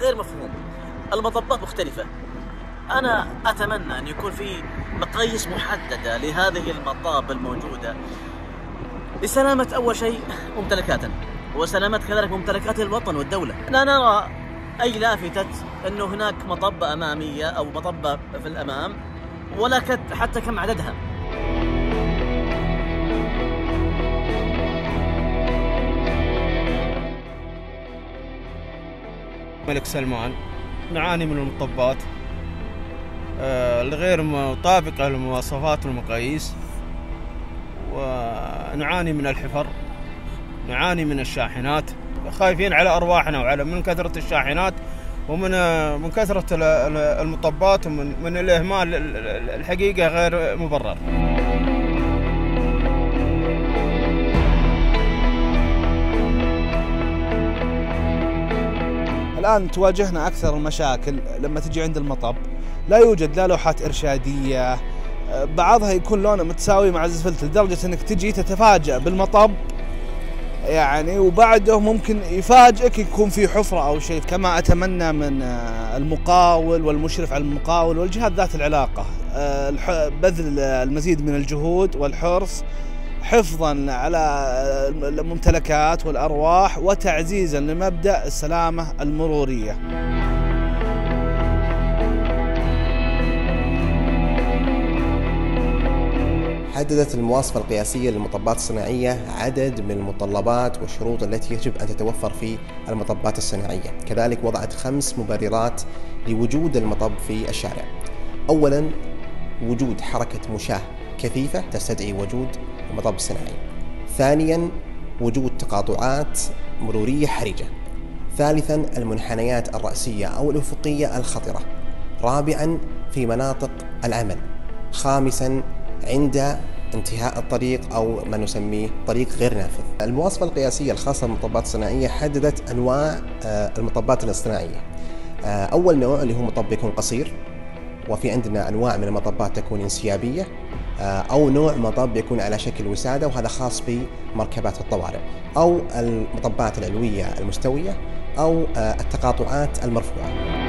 غير مفهوم. المطبات مختلفة. أنا أتمنى أن يكون في مقاييس محددة لهذه المطاب الموجودة. لسلامة أول شيء ممتلكاتنا وسلامة كذلك ممتلكات الوطن والدولة. لا نرى أي لافتة أنه هناك مطبة أمامية أو مطبة في الأمام ولا حتى كم عددها. ملك سلمان نعاني من المطبات آه، الغير مطابقة للمواصفات والمقاييس ونعاني من الحفر نعاني من الشاحنات خايفين على أرواحنا وعلى من كثرة الشاحنات ومن من كثرة المطبات ومن من الإهمال الحقيقة غير مبرر. الآن تواجهنا أكثر المشاكل لما تجي عند المطب. لا يوجد لا لوحات إرشادية. بعضها يكون لونه متساوي مع الزفلت لدرجة أنك تجي تتفاجأ بالمطب. يعني وبعده ممكن يفاجئك يكون في حفرة أو شيء. كما أتمنى من المقاول والمشرف على المقاول والجهات ذات العلاقة. بذل المزيد من الجهود والحرص حفظا على الممتلكات والأرواح وتعزيزا لمبدأ السلامة المرورية. حددت المواصفة القياسية للمطبات الصناعية عدد من المتطلبات والشروط التي يجب أن تتوفر في المطبات الصناعية كذلك وضعت خمس مبررات لوجود المطب في الشارع أولا وجود حركة مشاة كثيفة تستدعي وجود المطب الصناعي. ثانيا وجود تقاطعات مرورية حرجة. ثالثا المنحنيات الرأسية أو الأفقية الخطرة. رابعا في مناطق العمل. خامسا عند انتهاء الطريق أو ما نسميه طريق غير نافذ. المواصفة القياسية الخاصة بالمطبات الصناعية حددت أنواع المطبات الاصطناعية. أول نوع اللي هو مطب يكون قصير. وفي عندنا أنواع من المطبات تكون انسيابية أو نوع مطب يكون على شكل وسادة وهذا خاص بمركبات الطوارئ أو المطبات العلوية المستوية أو التقاطعات المرفوعة.